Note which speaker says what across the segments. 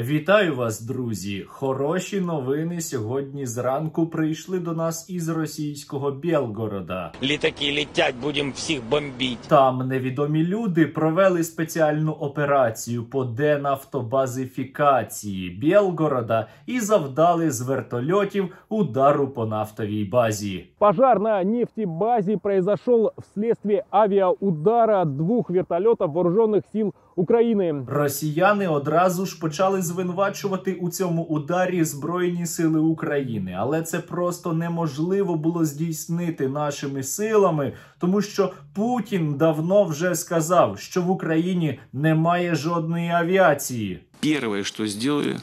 Speaker 1: Вітаю вас, друзі! Хороші новини сьогодні зранку прийшли до нас із російського Білгорода.
Speaker 2: Літаки летять, будемо всіх бомбити.
Speaker 1: Там невідомі люди провели спеціальну операцію по денафтобазифікації Білгорода і завдали з вертольотів удару по нафтовій базі.
Speaker 3: Пожар на нефтебазе произошел вследствие авиаудара двух вертолетов вооруженных сил Украины.
Speaker 1: Росіяни одразу ж почали звинувачувати у цьому ударі Збройні сили України, але це просто неможливо було здійснити нашими силами, тому що Путін давно вже сказав, що в Україні немає жодної авіації.
Speaker 4: Первое, что сделали,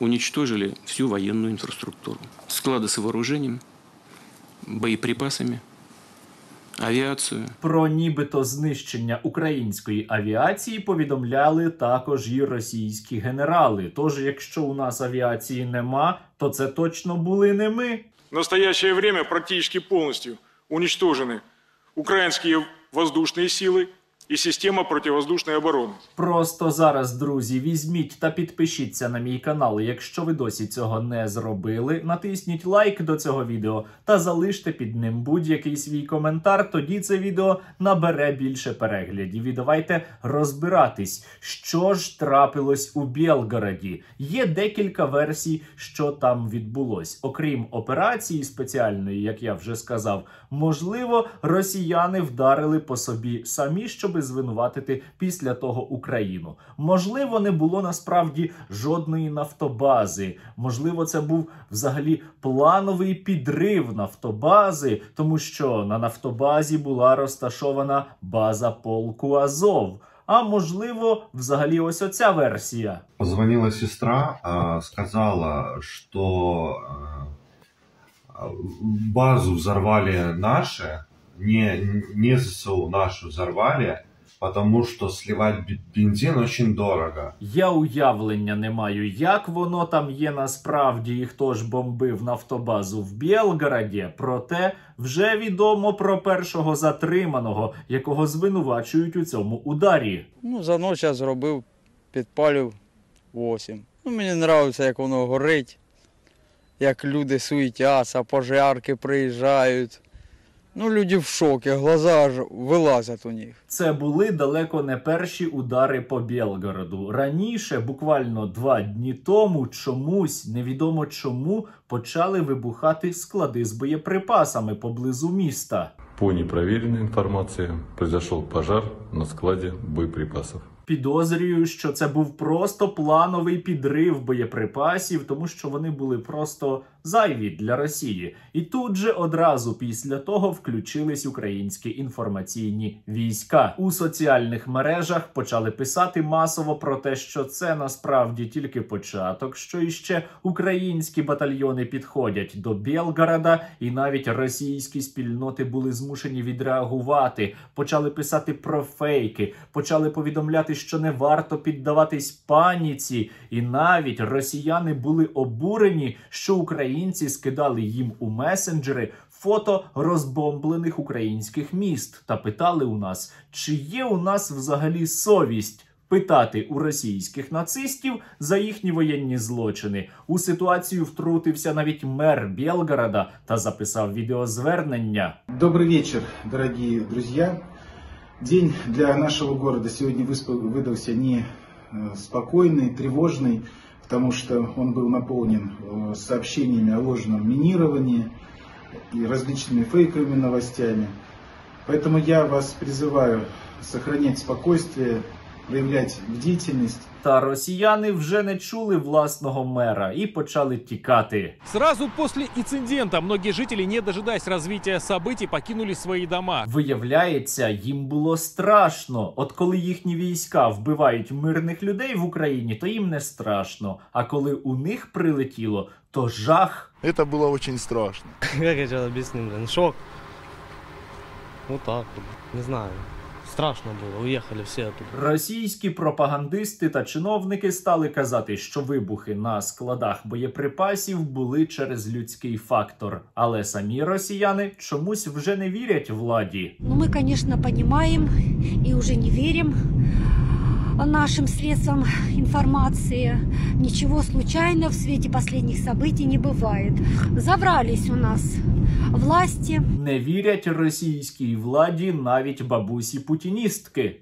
Speaker 4: уничтожили всю военную инфраструктуру. Склады с вооружением, боеприпасами, авиацию.
Speaker 1: Про нібито знищення української авіації повідомляли також і російські генерали. Тож, якщо у нас авіації нема, то це точно були не ми.
Speaker 5: В настоящее время практически полностью уничтожены украинские воздушные силы и система противовоздушной обороны.
Speaker 1: Просто зараз, друзі, візьміть та підпишіться на мій канал. Якщо ви досі цього не зробили, натисніть лайк до цього відео та залиште під ним будь-який свій коментар. Тоді це відео набере більше переглядів. І давайте розбиратись, що ж трапилось у Білгороді. Є декілька версій, що там відбулось. Окрім операції спеціальної, як я вже сказав, можливо, росіяни вдарили по собі самі, щоби звинуватити після того Україну. Можливо, не було насправді жодної нафтобази. Можливо, це був взагалі плановий підрив нафтобази, тому що на нафтобазі була розташована база полку Азов. А можливо, взагалі, ось оця версія.
Speaker 6: Позвонила сестра, сказала, а, базу взорвали наши, не, не ЗСУ, нашу взорвали, потому что сливать бе- бензин очень дорого.
Speaker 1: Я уявлення не маю, як воно там є насправді і хто ж бомбив нафтобазу в Білгороді. Проте вже відомо про першого затриманого, якого звинувачують у цьому ударі.
Speaker 7: Ну, за ніч я зробив, підпалив 8. Ну, мені подобається, як воно горить, як люди суетяться, пожарки приїжджають. Ну, люди в шокі, глаза аж вилазять у них.
Speaker 1: Це були далеко не перші удари по Білгороду. Раніше, буквально два дні тому, чомусь невідомо чому почали вибухати склади з боєприпасами поблизу міста.
Speaker 8: По непроверенной информации произошел пожар на складе боеприпасов.
Speaker 1: Підозрюю, що це був просто плановий підрив боєприпасів, тому що вони були просто зайві для Росії. І тут же одразу після того включились українські інформаційні війська. У соціальних мережах почали писати масово про те, що це насправді тільки початок, що іще українські батальйони підходять до Білгорода, і навіть російські спільноти були змушені відреагувати. Почали писати про фейки, почали повідомляти, що не варто піддаватись паніці, і навіть росіяни були обурені, що українці скидали їм у месенджери фото розбомблених українських міст та питали у нас, чи є у нас взагалі совість. Питати у російських нацистів за їхні воєнні злочини у ситуацію втрутився навіть мер Білгорода та записав відеозвернення.
Speaker 9: Добрый вечер, дорогие друзья. День для нашего города сегодня выдался не э, спокойный, тревожный, потому что он был наполнен э, сообщениями о ложном минировании и различными фейковыми новостями. Поэтому я вас призываю сохранять спокойствие, проявлять бдительность.
Speaker 1: Та росіяни вже не чули власного мера і почали тікати.
Speaker 3: Сразу после инцидента многие жители, не дожидаясь развития событий, покинули свои дома.
Speaker 1: Виявляється, їм було страшно. От коли їхні війська вбивають мирних людей в Україні, то їм не страшно. А коли у них прилетіло, то жах.
Speaker 10: Это было очень страшно.
Speaker 11: Как я сейчас объясню, блин, шок. Вот так вот, не знаю. Страшно було. Уїхали всі оттуда.
Speaker 1: Російські пропагандисти та чиновники стали казати, що вибухи на складах боєприпасів були через людський фактор. Але самі росіяни чомусь вже не вірять владі.
Speaker 12: Ну, ми, звісно, розуміємо і уже не верим
Speaker 10: нашим средствам информации. Ничего случайно в свете последних событий не бывает. Заврались у нас власти.
Speaker 1: Не вірять російській владі навіть бабусі путіністки.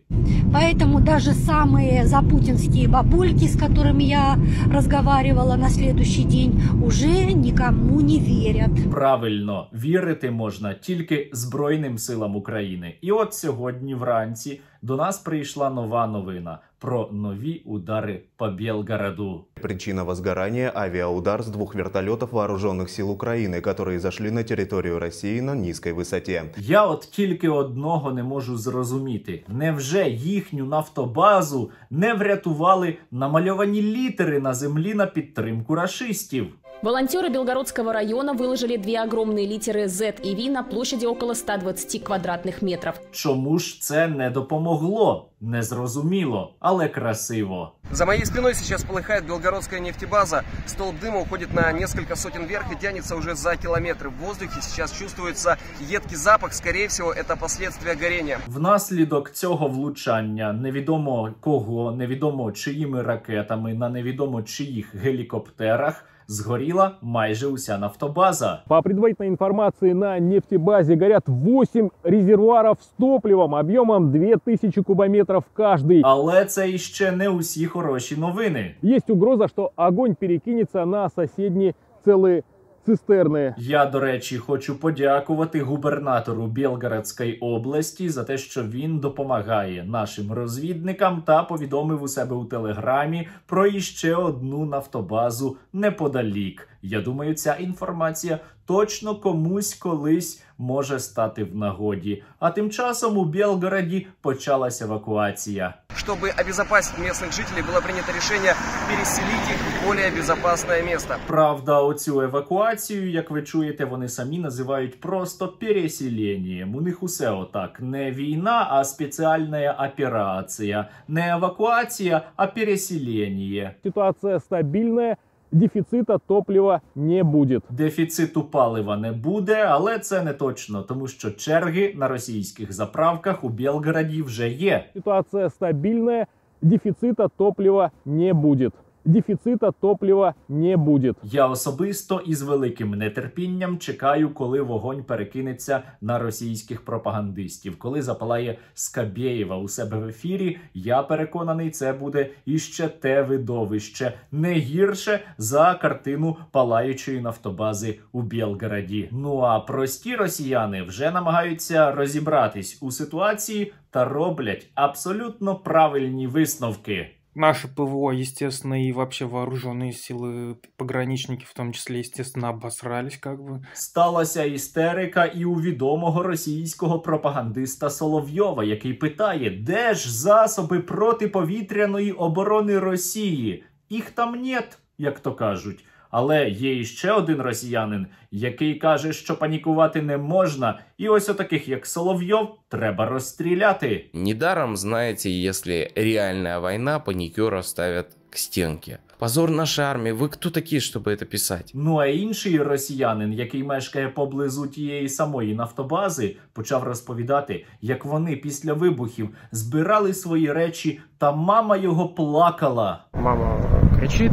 Speaker 10: Поэтому даже самые запутинские бабульки, с которыми я разговаривала на следующий день, уже никому не верят.
Speaker 1: Правильно, вірити можна тільки Збройним силам України. І от сьогодні вранці до нас прийшла нова новина про нові удари по Белгороду.
Speaker 12: Причина возгорания – авиаудар с двух вертолетов вооруженных сил Украины, которые зашли на территорию России на низкой высоте.
Speaker 1: Я от тільки одного не можу зрозуміти: невже їхню нафтобазу не врятували намальовані літери на землі на підтримку рашистів?
Speaker 13: Волонтеры Белгородского района выложили две огромные литеры Z и V на площади около 120 квадратных метров.
Speaker 1: Чому ж це не допомогло? Незрозуміло, але красиво.
Speaker 14: За моей спиной сейчас полыхает белгородская нефтебаза. Столб дыма уходит на несколько сотен вверх и тянется уже за километры. В воздухе сейчас чувствуется едкий запах. Скорее всего, это последствия горения.
Speaker 1: Внаслідок цього влучання невідомо кого, невідомо чиїми ракетами на невідомо чиїх гелікоптерах згоріла майже уся нафтобаза.
Speaker 3: По предварительной информации, на нефтебазе горят 8 резервуаров с топливом объемом 2000 кубометров каждый.
Speaker 1: Але це іще не усі хороші новини.
Speaker 3: Есть угроза, что огонь перекинется на соседние целые цистерни.
Speaker 1: Я, до речі, хочу подякувати губернатору Білгородської області за те, що він допомагає нашим розвідникам та повідомив у себе у телеграмі про іще одну нафтобазу неподалік. Я думаю, ця інформація точно комусь колись може стати в нагоді. А тим часом у Білгороді почалась евакуація.
Speaker 14: Чтобы обезопасить местных жителей, было принято решение переселить их в более безопасное место.
Speaker 1: Правда, оцю евакуацію, як ви чуєте, вони самі називають просто переселенням. У них усе отак: не війна, а спеціальна операція. Не евакуація, а переселення.
Speaker 3: Ситуация стабильная, дефицита топлива не буде.
Speaker 1: Дефіциту палива не буде, але це не точно, тому що черги на російських заправках у Білгороді вже є.
Speaker 3: Ситуація стабільна, дефіцита топлива не будет. Дефицита топлива не будет.
Speaker 1: Я особисто із великим нетерпінням чекаю, коли вогонь перекинеться на російських пропагандистів. Коли запалає Скабєєва у себе в ефірі, я переконаний, це буде іще те видовище не гірше за картину палаючої нафтобази у Білгороді. Ну а прості росіяни вже намагаються розібратись у ситуації та роблять абсолютно правильні висновки.
Speaker 15: Наше ПВО, естественно, и вообще вооруженные силы, пограничники в том числе, естественно, обосрались как бы.
Speaker 1: Сталася істерика і у відомого російського пропагандиста Соловйова, який питає, де ж засоби протиповітряної оборони Росії? Їх там нет, як то кажуть. Але є іще один росіянин, який каже, що панікувати не можна, і ось отаких, як Соловйов, треба розстріляти.
Speaker 16: Недаром, знаете, если реальная война, паникеров ставят к стенке. Позор нашей армии. Вы кто такие, чтобы это писать?
Speaker 1: Ну а інший росіянин, який мешкає поблизу тієї самої нафтобази, почав розповідати, як вони після вибухів збирали свої речі, та мама його плакала.
Speaker 17: Мама кричит,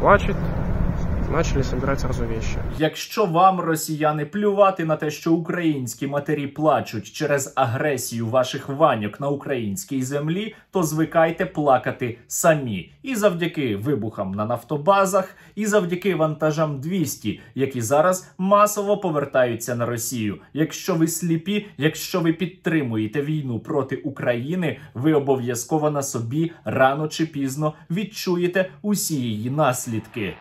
Speaker 17: плачет, начали собирать сразу вещи.
Speaker 1: Якщо вам, росіяни, плювати на те, що українські матері плачуть через агресію ваших ваньок на українській землі, то звикайте плакати самі. І завдяки вибухам на нафтобазах, і завдяки вантажам 200, які зараз масово повертаються на Росію. Якщо ви сліпі, якщо ви підтримуєте війну проти України, ви обов'язково на собі рано чи пізно відчуєте усі її наслідки.